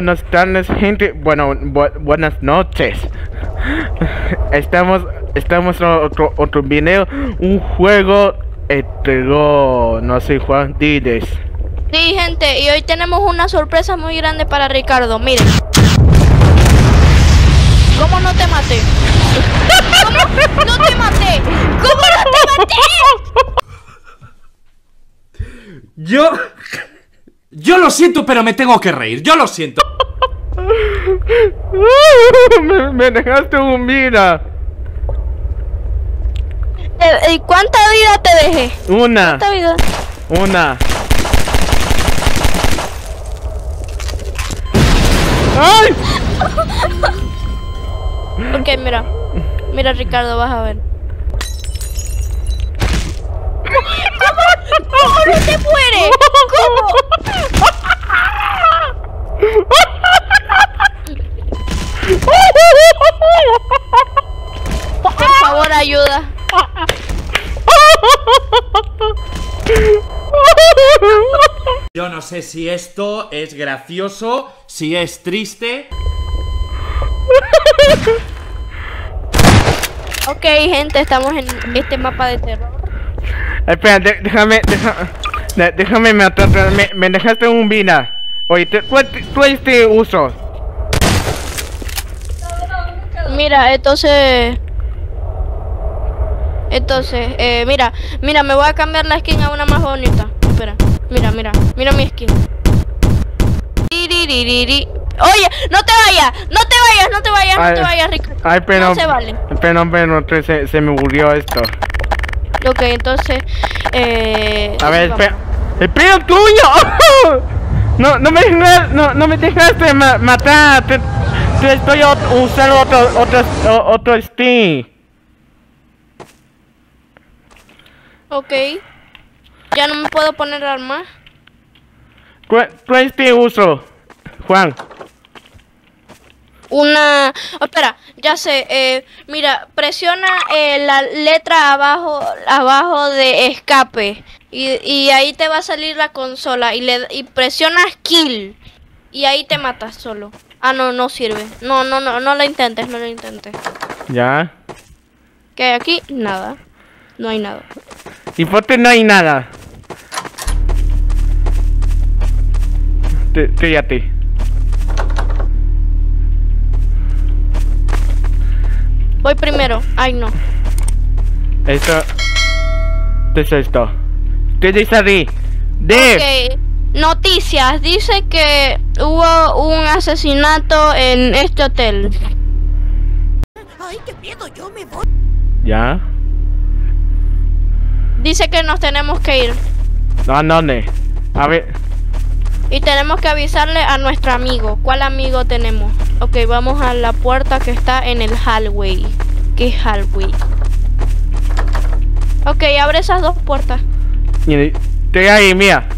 buenas tardes, gente. Bueno, buenas noches. Estamos, estamos en otro, otro video. Un juego entregó, no sé, Juan, diles. Sí, gente, y hoy tenemos una sorpresa muy grande para Ricardo. Miren. ¿Cómo no te maté? ¿Cómo no te maté? ¿Cómo no te maté? Yo... Yo lo siento, pero me tengo que reír. Yo lo siento. me, dejaste un vida. ¿Y cuánta vida te dejé? Una. ¿Cuánta vida? Una. ¡Ay! ok, mira. Mira, Ricardo, vas a ver. ¿Cómo no te muere? ¿Cómo? Por favor, ayuda. Yo no sé si esto es gracioso, si es triste. Ok, gente, estamos en este mapa de terror. Espera, déjame, déjame, déjame matar, me, me dejaste un vida. Oye, tú, tú este uso. Mira, entonces... Entonces, eh, mira, mira, me voy a cambiar la skin a una más bonita. Espera, mira, mira, mira mi skin. Oye, no te vayas, no te vayas, no te vayas, no te vayas, Rico. Ay, pero no se vale. Pero, pero, se, se me murió esto. Ok, entonces, eh... A ver, espera. ¡El tuyo! no, no me, no, no me dejaste matar. Te, te, estoy usando otro, otro, otro Steam. Ok. Ya no me puedo poner arma. ¿Cuál, este uso, Juan? Una... Espera, ya sé. Eh, mira, presiona eh, la letra abajo, abajo de escape. Y, y, ahí te va a salir la consola. Y, le, y presionas kill. Y ahí te matas solo. Ah, no, no sirve. No, no, no, no lo intentes, no lo intentes. Ya. ¿Qué hay aquí? Nada. No hay nada. ¿Y por qué no hay nada? Cállate. Voy primero. Ay, no. Esto... ¿Qué es esto? ¿Qué dice ahí? De... Noticias. Dice que hubo un asesinato en este hotel. Ay, qué miedo, yo me voy. ¿Ya? Dice que nos tenemos que ir. ¿A dónde? A ver. Y tenemos que avisarle a nuestro amigo. ¿Cuál amigo tenemos? Ok, vamos a la puerta que está en el hallway. ¿Qué hallway? Ok, abre esas dos puertas. Te ahí, mía.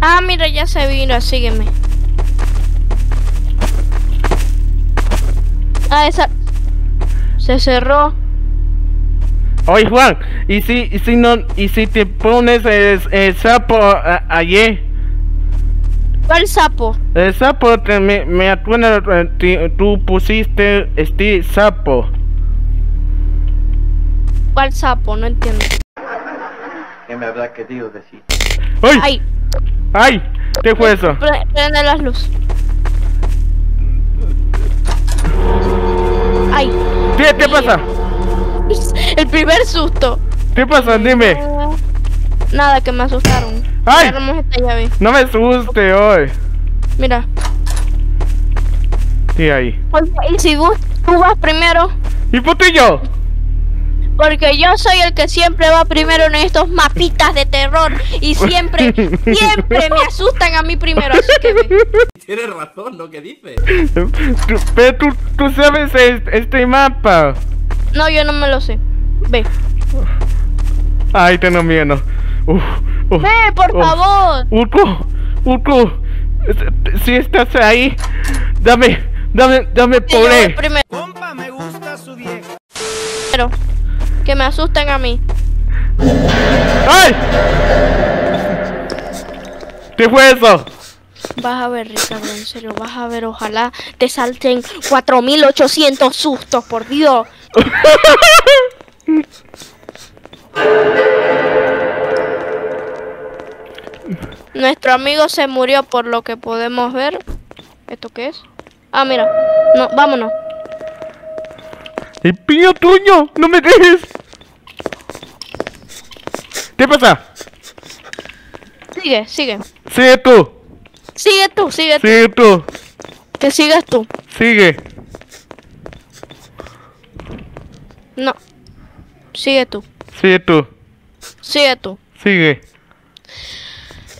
Ah, mira, ya se vino, sígueme. Ah, esa... Se cerró. Oye Juan, ¿y si, y si no, y si te pones el, sapo allí? ¿Cuál sapo? El sapo, te, me, me acuerdo, tú pusiste este sapo. ¿Cuál sapo? No entiendo. ¿Qué me habrá querido decir? ¡Ay! ¡Ay! ¡Ay! ¿Qué fue eso? Prende las luces. ¡Ay! ¿Qué, qué pasa? El primer susto. ¿Qué pasa? Dime. Nada, que me asustaron. ¡Ay! No me asuste hoy. Mira. Sí, ahí. y si vos, tú vas primero. ¿Y por qué yo? Porque yo soy el que siempre va primero en estos mapitas de terror y siempre, siempre me asustan a mí primero, así que Tienes razón lo que dices. Pero tú, tú sabes este mapa. No, yo no me lo sé. Ve. Ay, tengo miedo. Uf, Ve, por favor. Urco, Urco. Si estás ahí, dame, dame, dame Primero. Compa, me gusta su vieja. Pero, que me asusten a mí. ¡Ay! ¿Qué fue eso? Vas a ver, Ricardo, en serio, vas a ver, ojalá te salten 4800 sustos, por Dios. Nuestro amigo se murió por lo que podemos ver. ¿Esto qué es? Ah, mira. No, vámonos. ¡El piño tuyo! ¡No me dejes! ¿Qué pasa? Sigue, sigue. Sigue tú. Sigue tú, sigue tú. Sigue tú. Que sigas tú. Sigue. No. Sigue tú. Sigue tú. Sigue tú. Sigue.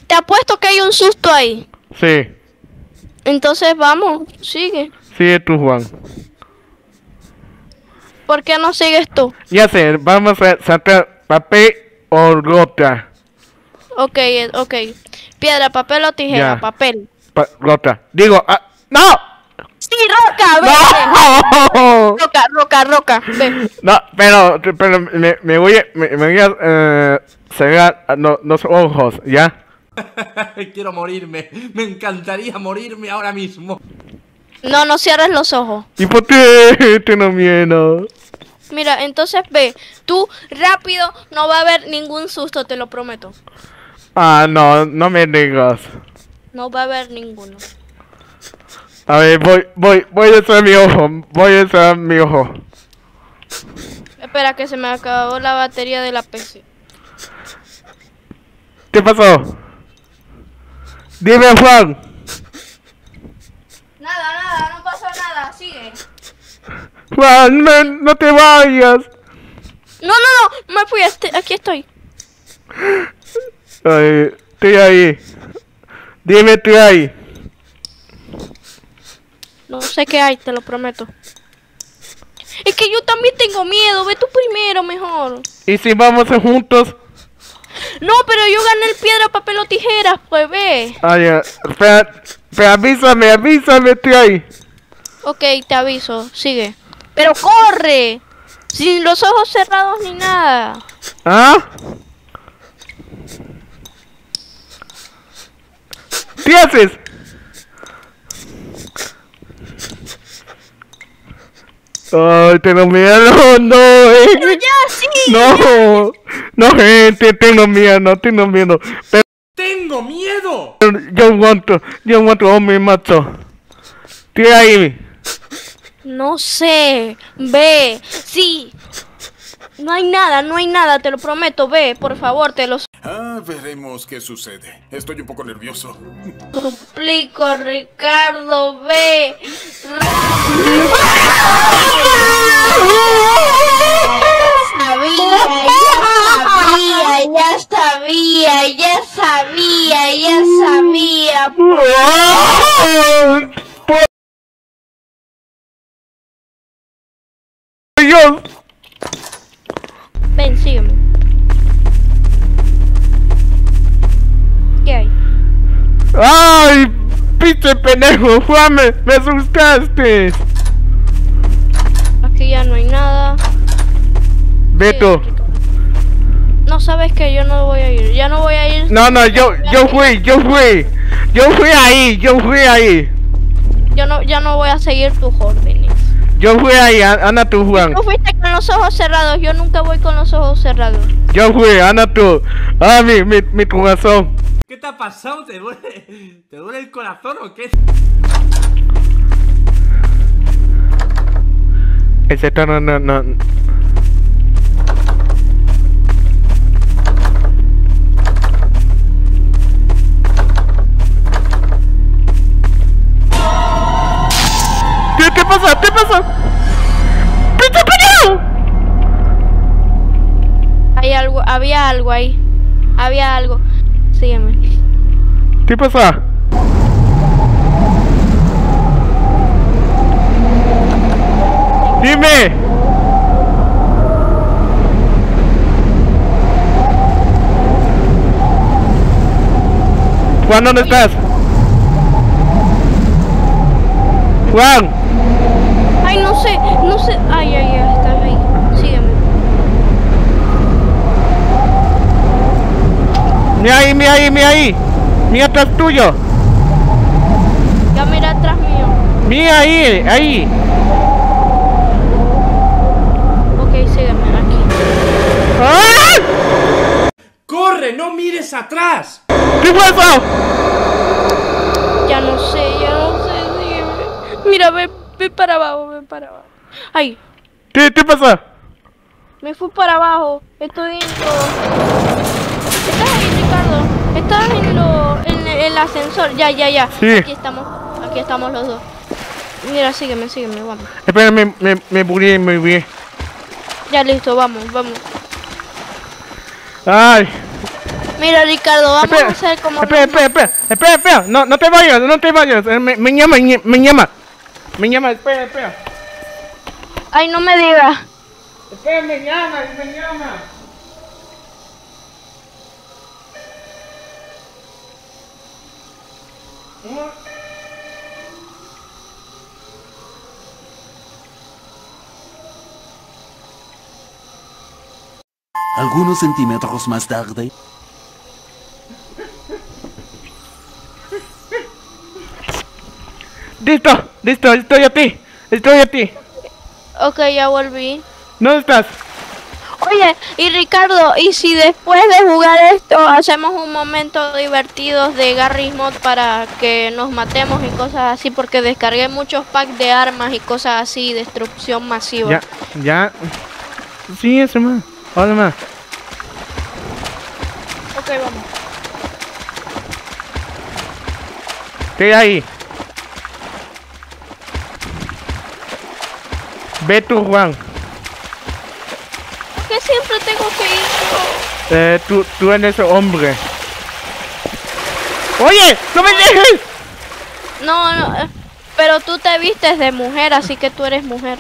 Te apuesto que hay un susto ahí. Sí. Entonces vamos, sigue. Sigue tú, Juan. ¿Por qué no sigues tú? Ya sé, vamos a sacar papel o gota. Ok, eh, ok. Piedra, papel o tijera, Ya. papel. Pa- gota. Digo, ah, ¡no! Sí, roca, ve. ve. ¡No! Roca, roca, roca. Ve. No, pero, pero me, me voy a, me, me voy a eh, cerrar no- los ojos, ¿ya? Quiero morirme. Me encantaría morirme ahora mismo. No, no cierres los ojos. ¿Y por qué tengo miedo? Mira, entonces ve. Tú rápido no va a haber ningún susto, te lo prometo. Ah, no, no me digas. No va a haber ninguno. A ver, voy, voy, voy a cerrar mi ojo, voy a cerrar mi ojo. Espera que se me acabó la batería de la PC. ¿Qué pasó? Dime, Juan. Nada, nada, no pasó nada, sigue. Juan, no, no te vayas. No, no, no, me fui, este- aquí estoy. Ay, estoy ahí. Dime, estoy ahí. No sé qué hay, te lo prometo. Es que yo también tengo miedo, ve tú primero mejor. ¿Y si vamos juntos? No, pero yo gané el piedra, papel o tijeras, pues ve. Ah, espera, espera, avísame, avísame, estoy ahí. Ok, te aviso, sigue. Pero corre, sin los ojos cerrados ni nada. ¿Ah? ¿Qué haces? Ay, tengo miedo, no, eh. Pero ya, sí. No, no, gente, tengo miedo, tengo miedo. Pero ¡Tengo miedo! yo aguanto, yo aguanto, hombre, macho. Estoy ahí. No sé, ve, sí. No hay nada, no hay nada, te lo prometo, ve, por favor, te lo Ah, veremos qué sucede. Estoy un poco nervioso. suplico, Ricardo, ve. Sabía, ya sabía, ya sabía, ya sabía. Dios. Ven, sígueme. ¿Qué hay? ¡Ay! ¡Piste pendejo! Juan, me, me asustaste. Aquí ya no hay nada. Beto. No sabes que yo no voy a ir. Ya no voy a ir. No, no, yo, yo fui, yo fui. Yo fui ahí, yo fui ahí. Yo no, ya no voy a seguir tus órdenes. Yo fui ahí, anda tú, Juan. Tú fuiste con los ojos cerrados. Yo nunca voy con los ojos cerrados. Yo fui, anda tú. Ah, mi, mi, mi corazón. ¿Qué te ha pasado? ¿Te duele, ¿Te duele el corazón o qué? Ese tono no, no. Había algo ahí. Había algo. Sígueme. ¿Qué pasa? Dime. Juan, ¿dónde estás? Juan, Ay, no sé, no sé. Ay, ay, ay, estás ahí. Sígueme. Mira ahí, mira ahí, mira ahí. Mira atrás tuyo. Ya mira atrás mío. Mira ahí, ahí. Ok, sígueme aquí. ¡Ah! ¡Corre! ¡No mires atrás! ¿Qué pasa? Ya no sé, ya no sé, sígueme. Mira, ven, ven para abajo, ven para abajo. Ay, ¿Qué, qué pasa? me fui para abajo. Estoy en lo... ¿Estás ahí, Ricardo? Estás en lo... en el ascensor. Ya, ya, ya. Sí. Aquí estamos. Aquí estamos los dos. Mira, sígueme, sígueme, vamos. Espera, me, me, me burlé muy bien. Ya listo, vamos, vamos. Ay. Mira, Ricardo, vamos Espera, a hacer como... espera, espera, espera, espera, espera, no, no te vayas, no te vayas, Eh, me, me llama, me llama, me llama, espera, espera, Ay, no me digas. espera, me llama, me llama. Algunos centímetros más tarde. Listo, listo, estoy a ti, estoy a ti. Ok, ya volví. ¿Dónde estás? Oye, y Ricardo, ¿y si después de jugar esto hacemos un momento divertido de Garry's Mod para que nos matemos y cosas así? Porque descargué muchos packs de armas y cosas así, destrucción masiva. Ya, ya. Sí, eso más. Hola, más. Ok, vamos. ¿Qué hay ahí? Ve tú, Juan. ¿Por qué siempre tengo que ir yo? Eh, tú, tú eres hombre. Oye, no me dejes. No, no, eh, pero tú te vistes de mujer, así que tú eres mujer.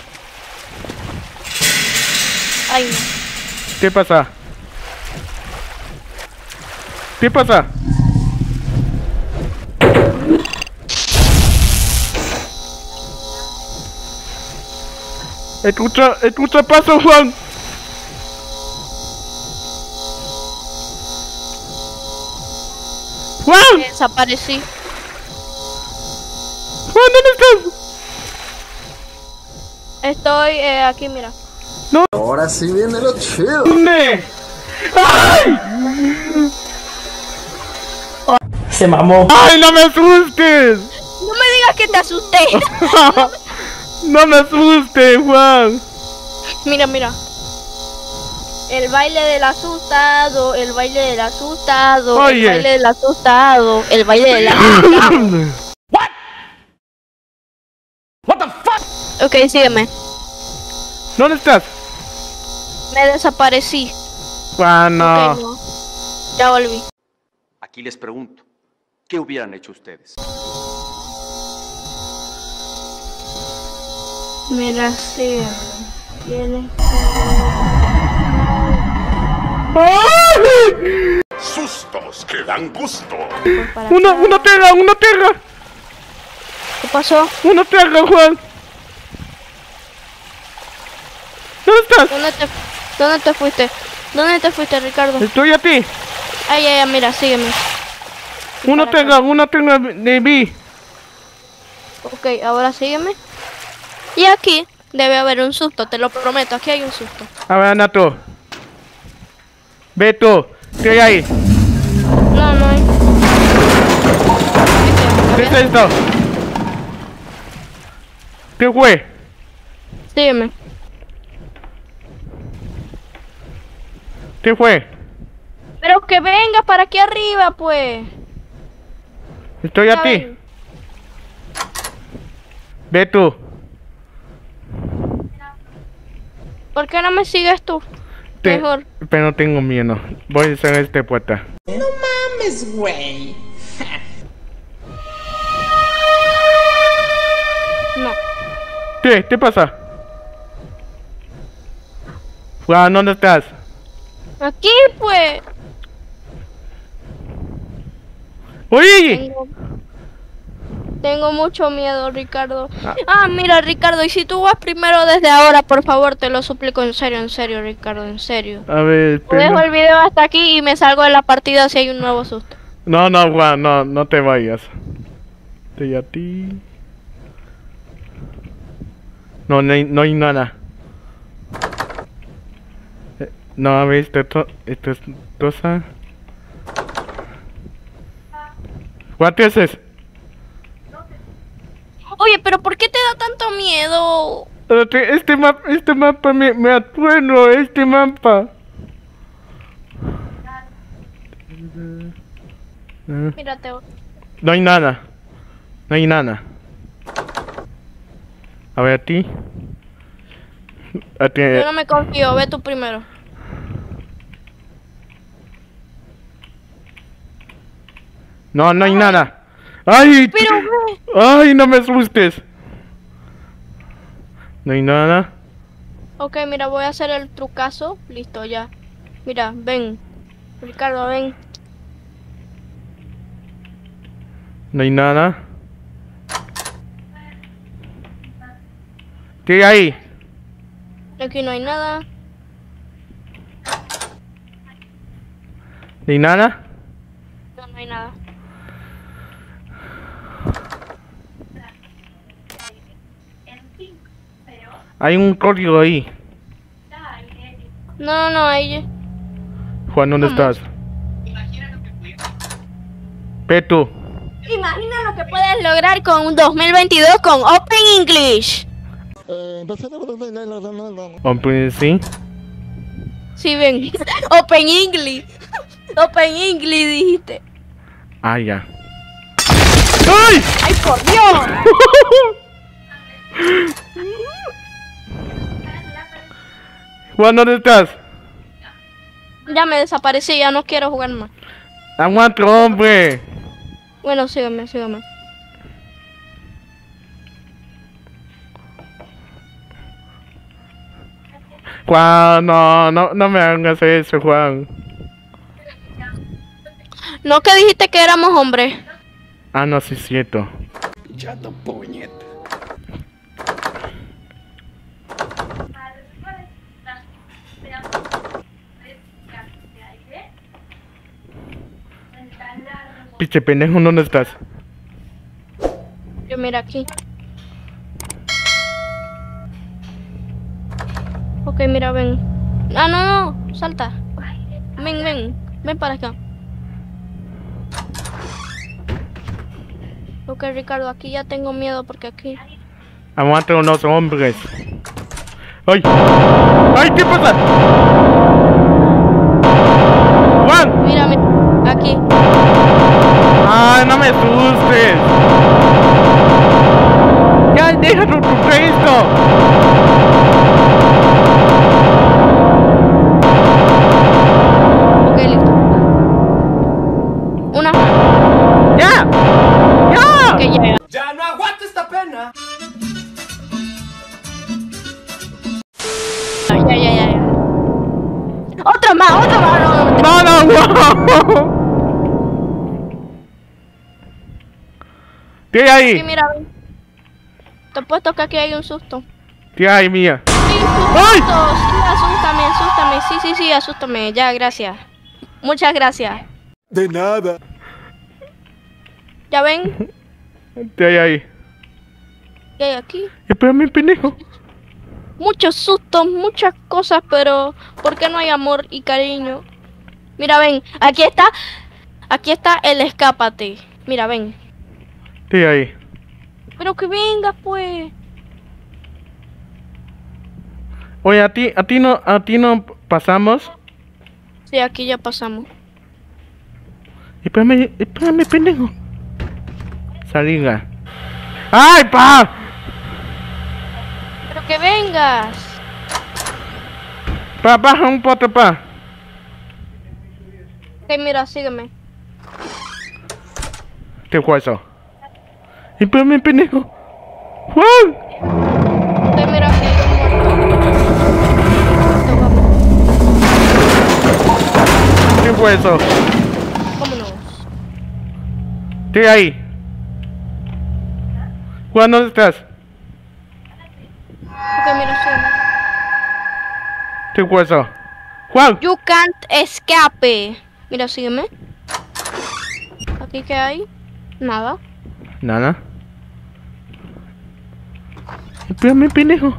Ay, no. ¿Qué pasa? ¿Qué pasa? Escucha, escucha paso, Juan. Juan, Desaparecí. Juan, ¿dónde estás? Estoy eh, aquí, mira. Ahora sí viene lo chido. ¿Dónde? ¡Ay! Se mamó. ¡Ay, no me asustes! No me digas que te asusté. No me asustes, Juan. mira, mira. El baile del asustado, el baile del asustado, Oye. el baile del asustado, el baile del asustado. What the fuck? ok, sígueme. ¿Dónde estás? Me desaparecí. Juan, no. Ok, no. Ya volví. Aquí les pregunto, ¿qué hubieran hecho ustedes? Mira. Tienes ¡Ay! Sustos que dan gusto. Una, acá. una tierra, una tierra, ¿Qué pasó? una tierra, Juan. ¿Dónde estás? ¿Dónde te, ¿Dónde te fuiste? ¿Dónde te fuiste, Ricardo? Estoy a ti. Ay, ay, ay, mira, sígueme. Una tierra, una tierra de vi. Ok, ahora sígueme. Y aquí debe haber un susto, te lo prometo, aquí hay un susto. A ver, Nato. Ve tú. ¿Qué hay ahí? No, no hay. ¿Qué es esto? ¿Qué fue? Sígueme. ¿Qué fue? Pero que vengas para aquí arriba, pues. Estoy a ti. Ve tú. ¿Por qué no me sigues tú? Te- Mejor. Pero no tengo miedo. Voy a hacer esta puerta. No. ¿Qué? ¿Qué pasa? Juan, ¿dónde estás? Aquí, pues. ¡Oye! Tengo, tengo mucho miedo, Ricardo. Ah, mira, Ricardo, y si tú vas primero desde ahora, por favor, te lo suplico en serio, en serio, Ricardo, en serio. A ver, Dejo espera. el video hasta aquí y me salgo de la partida si hay un nuevo susto. No, no, Juan, no, no te vayas. Estoy a ti. No, no hay, no hay nada. Eh, No, a ver, esto, esto, esto es cosa. What is this? Oye, pero ¿por qué te da tanto miedo? Este, este mapa, este mapa me, me atueno, este mapa. Ah, Mírate. No hay nada. No hay nada. A ver, a ti. A ti. Yo no me confío, ve tú primero. No, no hay nada. ¡Ay! Pero. ¡Ay, no me asustes! No hay nada. Ok, mira, voy a hacer el trucazo. Listo, ya. Mira, ven. Ricardo, ven. No hay nada. ¿Qué hay ahí? Aquí no hay nada. ¿No hay nada? No, no hay nada. Hay un código ahí. No, no, no, ahí. Juan, ¿dónde estás? Petu. Imagina lo que puedes lograr con un 2022 con Open English. Open, sí. Sí, ven. Open English. Open English dijiste. Ah, ya. ¡Ay! ¡Ay, por Dios! Juan, ¿dónde estás? Ya me desaparecí, ya no quiero jugar más. Aguanta, hombre. Bueno, sígueme, sígueme. Juan, no, no, no me hagas eso, Juan. ¿No que dijiste que éramos hombres? Ah, no, sí es cierto. Chato puñeta. Piche pendejo, ¿dónde estás? Yo mira aquí. Ok, mira, ven. Ah, no, no, salta. Ven, ven, ven para acá. Ok, Ricardo, aquí ya tengo miedo porque aquí... Aguanta unos hombres. ¡Ay! ¡Ay, qué pasa! ¡Ay, no me asustes! ¡Ya, deja tu, tu Cristo! ¿Qué hay Sí, ahí? mira, ven. Te he puesto que aquí hay un susto. ¿Qué hay, mía? Sí, ¡Ay! Sí, asústame, asústame. Sí, sí, sí, asústame. Ya, gracias. Muchas gracias. De nada. Ya ven, ¿Qué hay ahí? ¿qué hay aquí? Espérame, pendejo. Muchos sustos, muchas cosas, pero ¿por qué no hay amor y cariño? Mira, ven, aquí está, aquí está el escápate. Mira, ven. ¿Qué hay ahí? Pero que venga, pues. Oye, a ti, a ti no, a ti no pasamos. Sí, aquí ya pasamos. Espérame, espérame, pendejo. Salga. ¡Ay, pa! Pero que vengas. Pa, baja un poco, pa. Ok, mira, sígueme. ¿Qué fue eso? Espérame, pendejo. ¡Juan! Mira, aquí muerto. Vamos. ¿Qué fue eso? Vámonos. ¿Qué hay ahí? Juan, ¿dónde estás? Ok, mira, sígueme. ¿Qué fue eso? Juan, You can't escape. Mira, sígueme. ¿Y qué hay? Nada. Nada. Espérame, pendejo.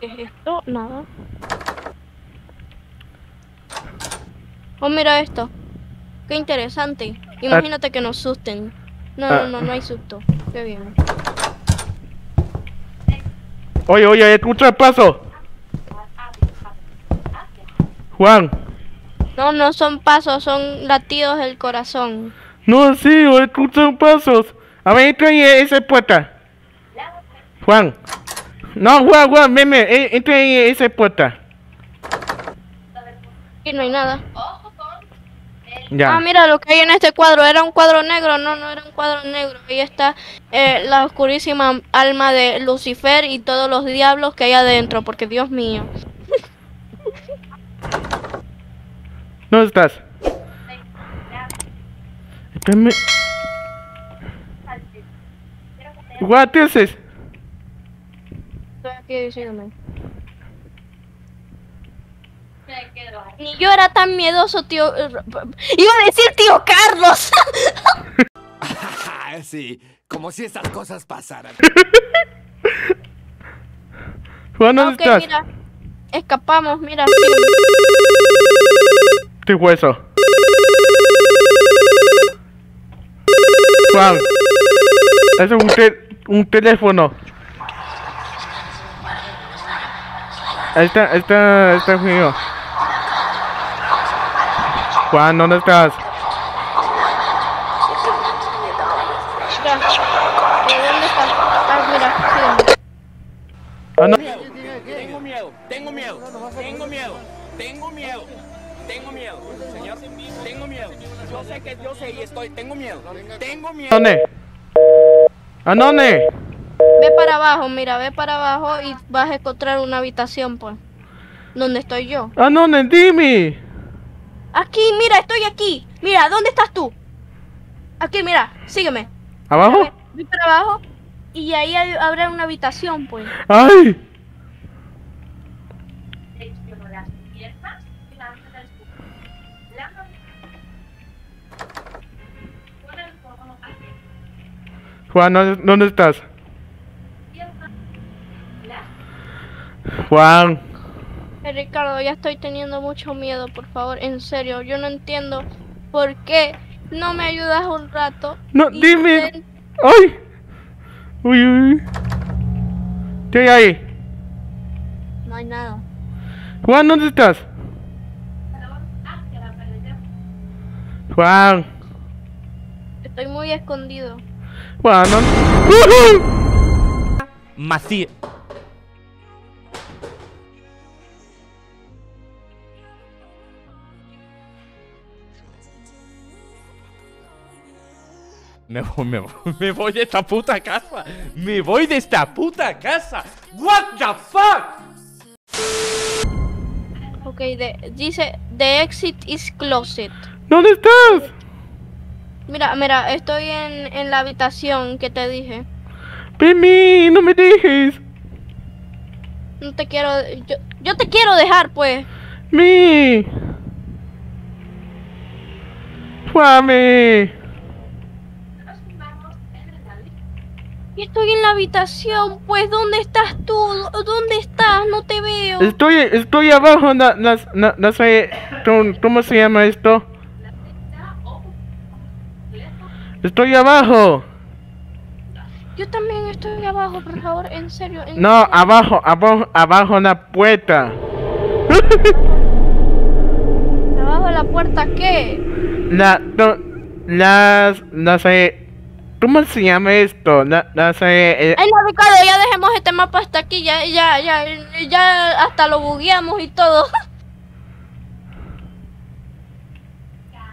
¿Qué es esto? Nada. Oh, mira esto. Qué interesante. Imagínate que nos susten. No, Ah. no, no, no hay susto. Qué bien. Oye, oye, escucha el paso. Juan. No, no son pasos, son latidos del corazón. No, sí, escuchan pasos. A ver, entra ahí esa puerta. Juan. No, Juan, Juan, ven, ven, entra ahí esa puerta. Aquí no hay nada. Ya. Ah, mira lo que hay en este cuadro. Era un cuadro negro. No, no era un cuadro negro. Ahí está eh, la oscurísima alma de Lucifer y todos los diablos que hay adentro. Porque Dios mío. ¿Dónde estás? Espérame. Juan, ¿qué haces? Estoy aquí diciéndome. Ni yo era tan miedoso, tío. Iba a decir tío Carlos. Ah, sí, como si esas cosas pasaran. Juan, ¿dónde ok, estás? mira. Escapamos, mira. Hueso. Juan. Es un, un teléfono. Ahí está, ahí. Juan, ¿dónde estás? Tengo miedo. ¿Dónde? ¿A dónde? Ve para abajo, mira, ve para abajo y vas a encontrar una habitación, pues. ¿Dónde estoy yo? ¿A dónde? Dime. Aquí, mira, estoy aquí. Mira, ¿dónde estás tú? Aquí, mira, sígueme. ¿Abajo? Ve, ve para abajo y ahí habrá una habitación, pues. ¡Ay! Juan, ¿dónde, estás? Juan, Eh, Ricardo, ya estoy teniendo mucho miedo, por favor, en serio. Yo no entiendo por qué no me ayudas un rato. no, dime. ven- ¡Ay! Uy, uy. ¿Qué hay ahí? No hay nada. Juan, ¿dónde estás? Juan, Estoy muy escondido. ¿Dónde? Macías. Me voy, me voy, me voy de esta puta casa. Me voy de esta puta casa. What the fuck? Ok, de- dice, the exit is closet. ¿Dónde estás? Mira, mira, estoy en, en la habitación que te dije. Pimi, no me dejes. No te quiero, yo, yo te quiero dejar, pues. Mi. Juame. Y estoy en la habitación, pues, ¿dónde estás tú? ¿Dónde estás? No te veo. Estoy, estoy abajo, no, no, sé, ¿cómo- ¿cómo se llama esto? Estoy abajo. Yo también estoy abajo, por favor, en serio. en No, serio. abajo, abajo, abajo la puerta. ¿Abajo la puerta qué? La, no, las, no sé, ¿cómo se llama esto? No, no sé, eh, Ay, no, Ricardo, ya dejemos este mapa hasta aquí, ya, ya, ya, ya hasta lo bugueamos y todo.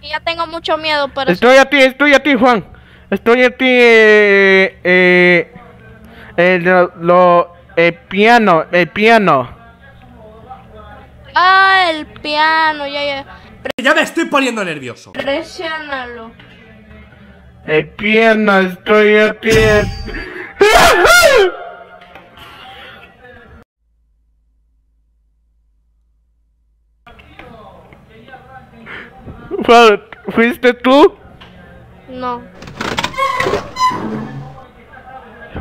Ya tengo mucho miedo, pero... estoy a ti, estoy a ti, Juan. Estoy a ti, eh, eh, eh, lo, lo, el piano, el piano. Ah, el piano, ya, ya. Ya me estoy poniendo nervioso. Presiónalo. El piano, estoy a ti. ¿fuiste tú? No,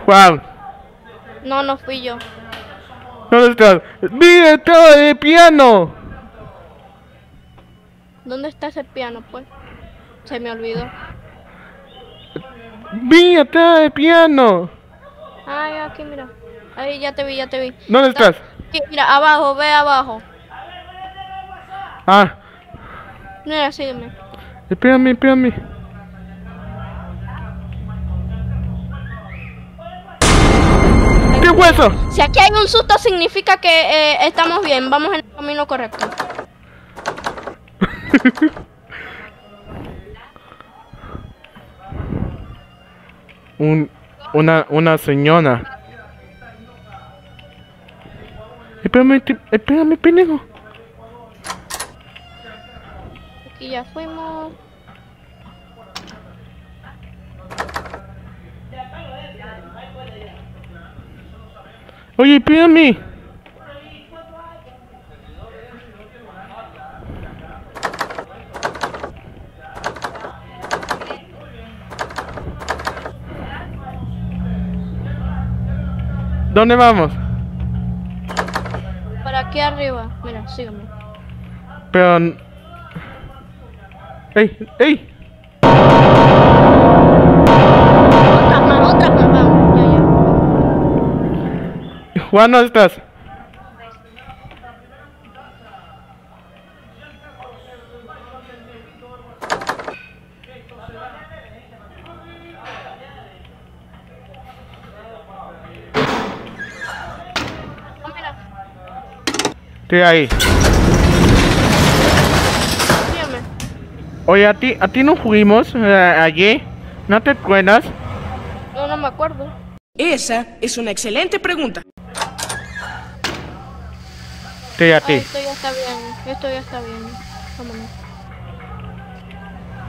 Juan, no, no fui yo. ¿dónde estás? ¡Mira, estaba de piano! ¿Dónde está ese piano, pues? Se me olvidó. ¡Mira, estaba de piano! Ay, aquí, mira. Ahí, ya te vi, ya te vi. ¿Dónde Está- estás? aquí, mira, abajo, ve abajo. Ah, Mira, sígueme. espérame, espérame. ¿Qué fue eso? Si aquí hay un susto, significa que eh, estamos bien. Vamos en el camino correcto. Un, una, una señora. Espérame, espérame, pendejo. Aquí ya fuimos. Oye, espérame. ¿Dónde vamos? Para aquí arriba. Mira, sígueme. Pero... ¡Ey! ¡Ey! Otras más, otras más. Vamos, ya, ya. Juan, ¿dónde estás? Estoy ahí. sígueme. Oye, ¿a ti, a ti no fuimos eh, allí? ¿No te acuerdas? No, no me acuerdo. Esa es una excelente pregunta. Estoy a Ay, ti. esto ya está bien. Esto ya está bien. Vámonos.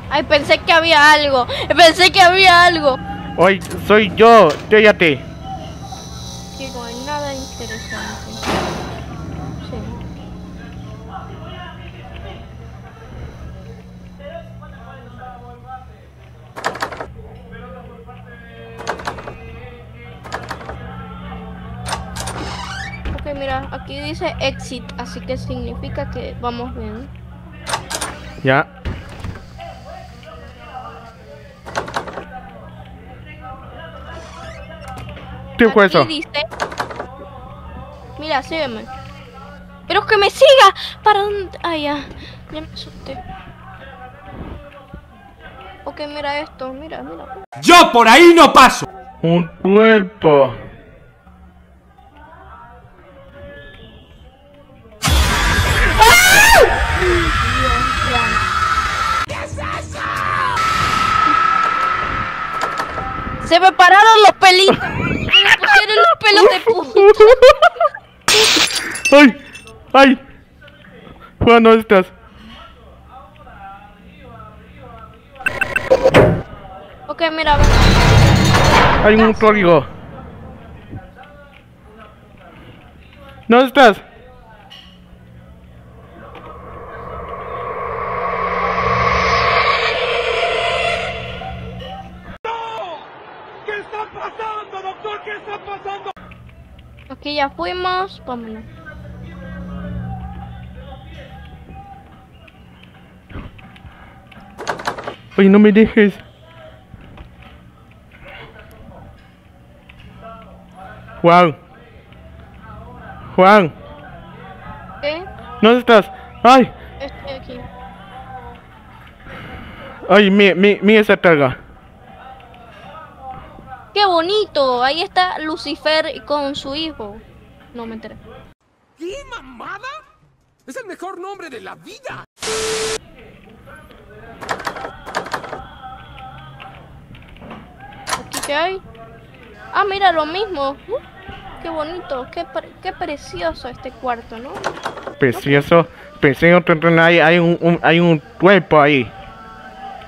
Ay, pensé que había algo. Pensé que había algo. Hoy soy yo. Estoy a ti. Dice exit, así que significa que vamos bien. Ya. ¿Qué fue eso? dice... Mira, sígueme. Pero que me siga. ¿Para dónde? Ah, ya. Ya me asusté. Ok, mira esto. Mira, mira. ¡Yo por ahí no paso! Un cuerpo. Se me pararon los pelitos. Se me pusieron los pelos de punta. ¡Ay! ¡Ay! Juan, ¿dónde estás? Ok, mira, ven. Hay un código. ¿Dónde estás? Ya fuimos. Vámonos. Oye, no me dejes. Juan. Juan, ¿Qué? ¿dónde estás? ¡Ay! Estoy aquí. ¡Ay, mira, mira, mira esa taga! ¡Qué bonito! Ahí está Lucifer con su hijo. No me enteré. ¿Qué mamada? Es el mejor nombre de la vida. ¿Aquí qué hay? Ah, mira, lo mismo. Uh, qué bonito, qué, pre- qué precioso este cuarto, ¿no? Precioso, precioso, hay, hay, un, un- hay un cuerpo ahí.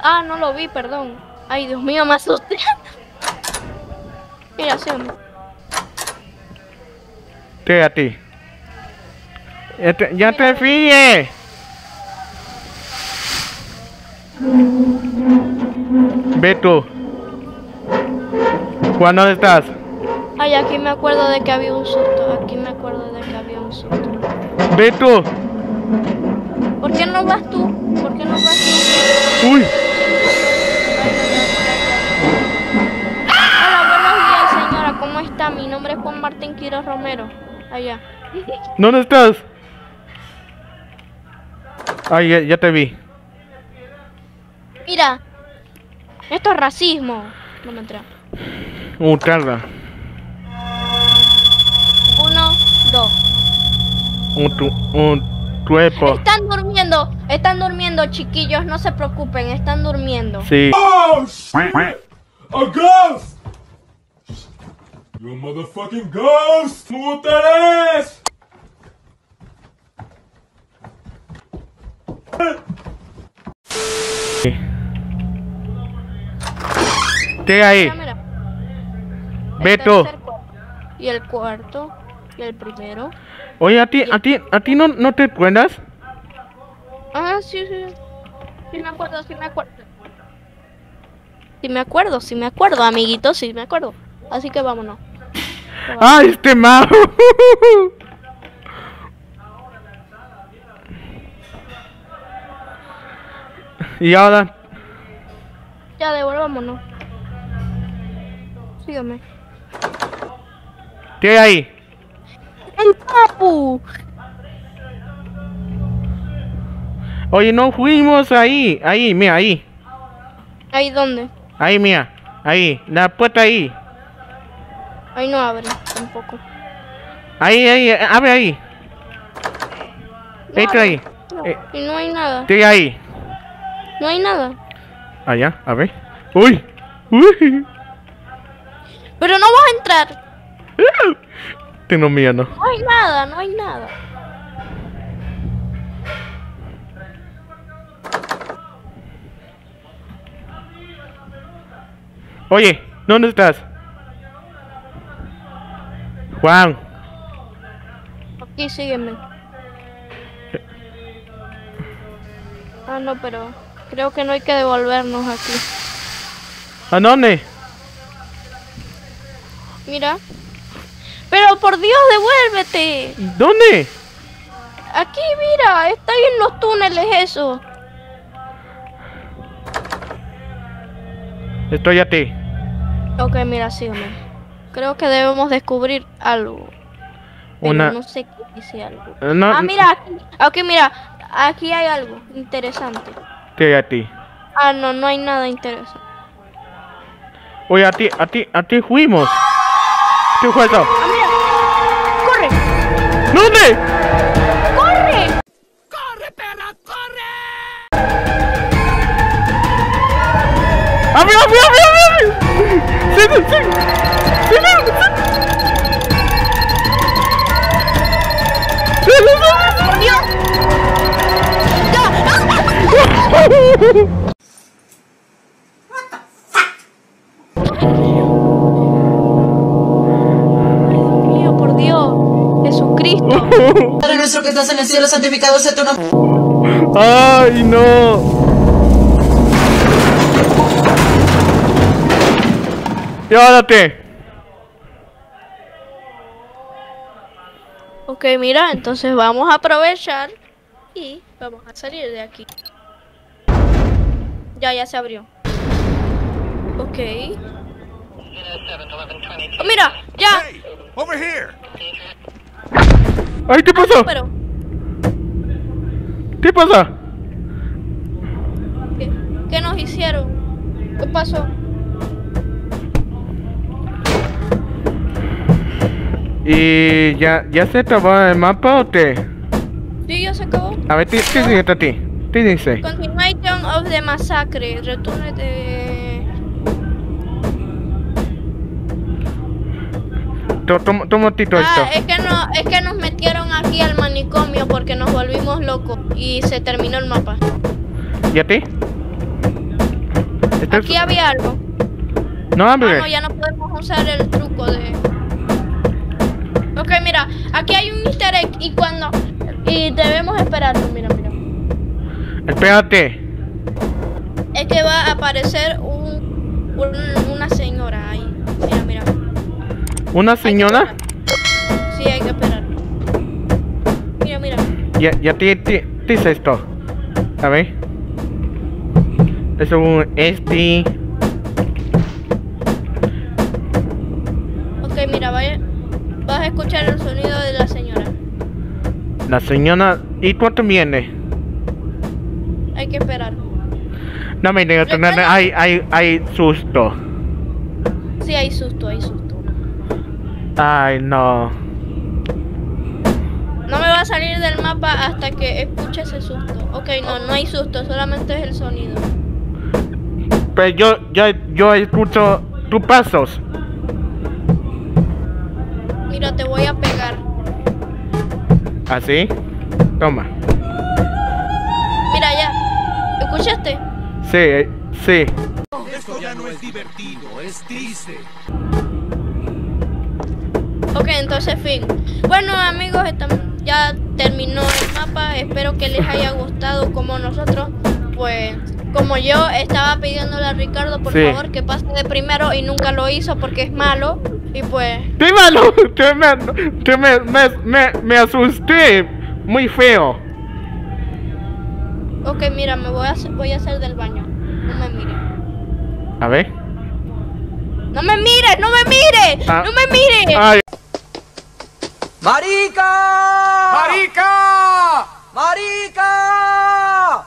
Ah, no lo vi, perdón. Ay, Dios mío, me asusté. Mira, sí, Ya te, fíes. Beto. Juan, ¿dónde estás? Ay, aquí me acuerdo de que había un susto. Aquí me acuerdo de que había un susto. Beto. ¿Por qué no vas tú? ¿Por qué no vas tú? Uy. Hola, buenos días, señora. ¿Cómo está? Mi nombre es Juan Martín Quiroz Romero. Allá. ¿Dónde estás? Ay, ya, ya te vi. Mira. Esto es racismo. No me entra. Uh, tarda. Uno, dos. Un, tu, un tuepo. Están durmiendo. Están durmiendo, chiquillos. No se preocupen. Están durmiendo. Sí. Oh, shit! A ghost! You motherfucking ghost! Move that ass! ¿Qué ahí? Mira, mira. El Beto. Y el cuarto. Y el primero. Oye, a ti, a ti, a ti no, no te acuerdas? Ah, sí, sí. Sí me acuerdo, sí me acuerdo. Sí me acuerdo, sí me acuerdo, amiguito, sí me acuerdo. Así que vámonos. ¡Ay, este mago! y ahora, Ya devolvámonos. Sígame. ¿qué hay ahí? ¡El papu! Oye, no fuimos ahí, ahí, mira, ahí, ¿Ahí dónde? ahí, mira, ahí, la puerta ahí, Ahí no abre tampoco. ahí, ahí, abre ahí, No entra abre. ahí, No, Eh. y no hay nada. ¿qué hay ahí? No hay nada. Allá, a ver, uy, uy, Pero no vas a entrar. tengo miedo. No hay nada, no hay nada. Oye, ¿dónde estás? Juan, Aquí sígueme. Ah, no, pero creo que no hay que devolvernos aquí. ¿a dónde? Mira. Pero por Dios, devuélvete. ¿Dónde? Aquí, mira, está ahí en los túneles eso. Estoy a ti. Ok, mira, sígueme. Creo que debemos descubrir algo. Pero Una- no sé qué dice algo. Eh, no, ah, mira, aquí, aquí, mira, aquí hay algo interesante. Estoy a ti. Ah, no, no hay nada interesante. Oye, a ti, a ti, a ti fuimos. ¿Qué fue eso? Ah, mira. ¡Corre! ¿Dónde? ¡Corre! ¡Abre, abre, abre, abre! ¡Sí, sí, sí! ¡Sí, sí, sí! Mío, por Dios. Jesucristo. Padre nuestro que estás en el cielo, santificado sea tu nombre. ¡Ay, no! ¡Llévate! Ok, mira, entonces vamos a aprovechar y vamos a salir de aquí. Ya, ya se abrió. Ok. Oh, mira, ya. Over here. ¡Ay, qué pasó! Pero, ¿Qué pasa? ¿qué, qué nos hicieron? ¿Qué pasó? ¿Y ya, ya se acabó el mapa o qué? Sí, ya se acabó. A ver, ¿qué qué dice esto a ti? ¿Qué dice? Continuation of the massacre. Return de... To- Toma tito esto. Ah, es que no, es que nos metieron aquí al manicomio porque nos volvimos locos y se terminó el mapa. ¿Y a ti? Es- Aquí había algo. No Ah, abre. no, ya no podemos usar el truco de. Ok, mira, aquí hay un easter egg y cuando. Y debemos esperarlo, mira. Espérate. es que va a aparecer un, un- una señora ahí. Mira, mira. ¿Una señora? Sí, hay que esperar. Mira, mira. Ya, ya te, te- dice esto. A ver. Es un este. Ok, mira, vaya. Vas a escuchar el sonido de la señora. La señora. ¿Y cuánto viene? Hay que esperar. No me digas, no, no, hay, hay, hay susto. Sí, hay susto, hay susto. Ay, no. No me va a salir del mapa hasta que escuche ese susto. Ok, no, no hay susto, solamente es el sonido. Pero yo, yo, yo escucho tus pasos. Mira, te voy a pegar. ¿Así? Toma. Mira ya. ¿Escuchaste? Sí, eh, sí. Esto ya no es divertido, es triste. Ok, entonces fin. Bueno amigos, ya terminó el mapa. Espero que les haya gustado como nosotros. Pues como yo estaba pidiéndole a Ricardo por Sí. favor que pase de primero y nunca lo hizo porque es malo. Y pues ¡Qué malo! ¡Que me, me, me, me, me asusté! Muy feo. Ok, mira, me voy a hacer, voy a hacer del baño. No me mire. A ver. ¡No me mire! ¡No me mire! Ah. ¡No me mire! Ay, ¡Marica! ¡Marica! ¡Marica!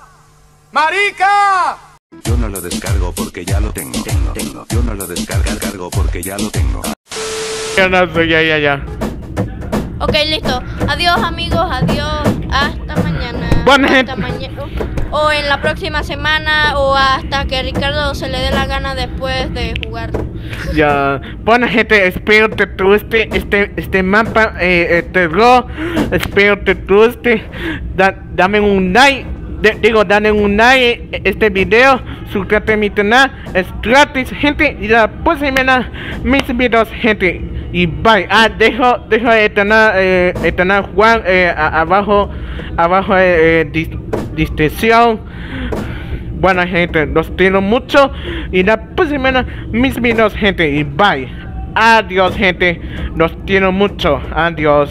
¡Marica! Yo no lo descargo porque ya lo tengo. Tengo, tengo. Yo no lo descargo cargo porque ya lo tengo. ya no sé, ya, ya, ya. Ok, listo. Adiós amigos, adiós. Hasta mañana. Buena gente. mañana. O en la próxima semana o hasta que Ricardo se le dé la gana después de jugar. Ya, bueno gente, espero te guste este, este mapa, eh, terror, espero te guste, Da- dame un like, digo, dale un like a este video, suscríbete a mi canal, es gratis gente, y la próxima mis videos gente, y bye, ah, dejo, dejo el canal, eh, el canal Juan, eh, abajo, abajo, eh, eh, dis- descripción, Buena gente, los quiero mucho y la próxima mis videos gente y bye. Adiós gente, los quiero mucho. Adiós.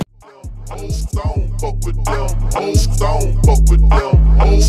Old stone, fuck with them. Old stone, fuck with them. Old